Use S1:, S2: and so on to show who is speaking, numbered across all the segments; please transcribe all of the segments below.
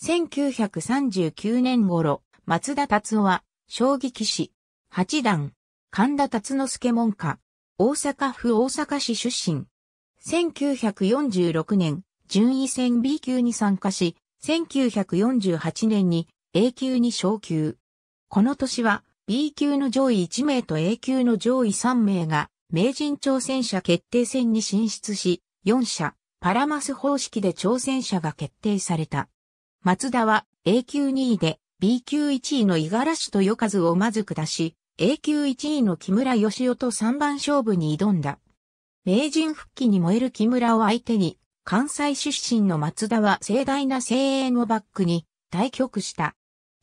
S1: 1939年頃、松田達夫は、将棋棋士、八段、神田達之助門下、大阪府大阪市出身。1946年、順位戦 B 級に参加し、1948年に A 級に昇級。この年は B 級の上位1名と A 級の上位3名が名人挑戦者決定戦に進出し、4社、パラマス方式で挑戦者が決定された。松田は A 級2位で B 級1位の五十嵐と夜数をまず下し、A 級1位の木村義雄と3番勝負に挑んだ。名人復帰に燃える木村を相手に、関西出身の松田は盛大な声援をバックに対局した。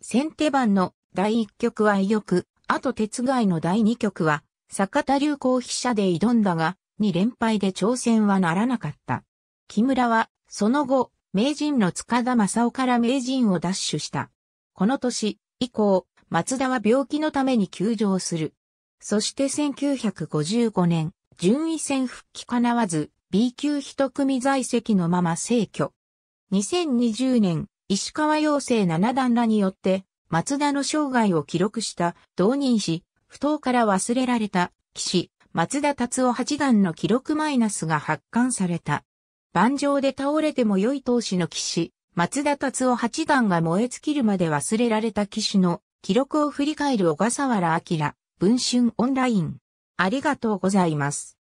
S1: 先手番の第1局は意欲、あと鉄外の第2局は、坂田流行飛車で挑んだが、2連敗で挑戦はならなかった。木村は、その後、名人の塚田正夫から名人を奪取した。この年以降、松田は病気のために休場する。そして1955年、順位戦復帰叶わず、B 級一組在籍のまま逝去。2020年、石川陽生七段らによって、松田の生涯を記録した同人誌、不当から忘れられた騎士、松田達夫八段の記録マイナスが発刊された。盤上で倒れても良い投手の騎士、松田達夫八段が燃え尽きるまで忘れられた騎士の記録を振り返る小笠原明、文春オンライン。ありがとうございます。